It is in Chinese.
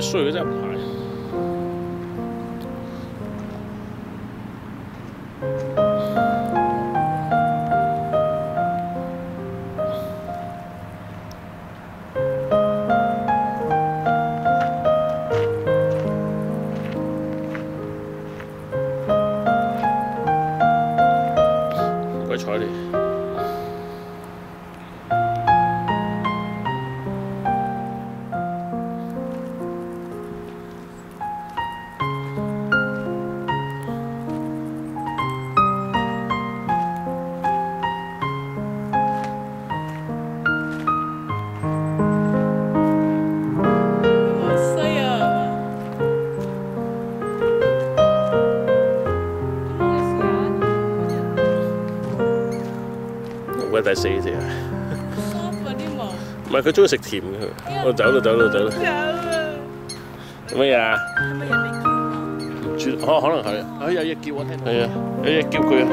因为水在排。鬼睬你。喂，第四隻啊！沙嗰啲毛唔係佢中意食甜嘅佢。我走啦走啦走啦。走啊，乜嘢啊？係咪人哋叫啊？唔知，可可能係。啊有嘢叫我聽。係啊，有嘢叫佢啊。